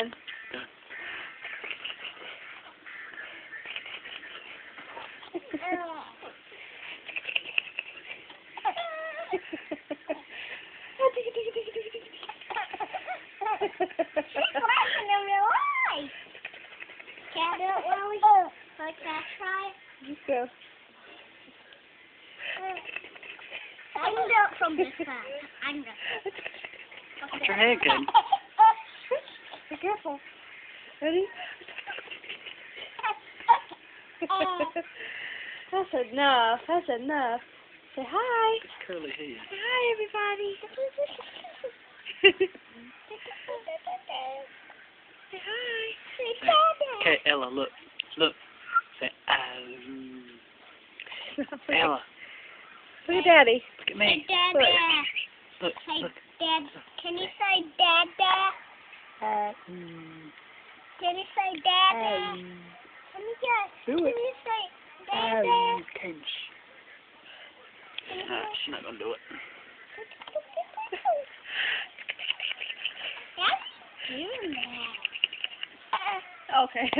on. She's flashing in real life. Can I do it, Willie? Like, can I try it? Let's go. I can do it from this side. I can do it. Watch your head, good. Be careful. Ready? That's enough. That's enough. Say hi. It's curly hair. Hi, everybody. Say hi. Okay, Ella, look. Look. Say, oh. Ella, Look at Daddy. look at Hey, me. Dad, Look. Look, Hey, look. Dad. Can you say Dad, Dad? Uh, Can you say Dad, Dad? Can you guess? Do Can it. you say Oh, Dad, Dad? can't. Nah, she's not gonna do it. That's you, Dad. Uh-uh. okay.